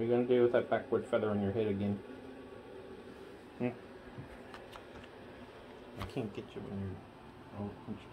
What are you gonna do with that backward feather on your head again? Hmm? I can't get you when you're all hunched.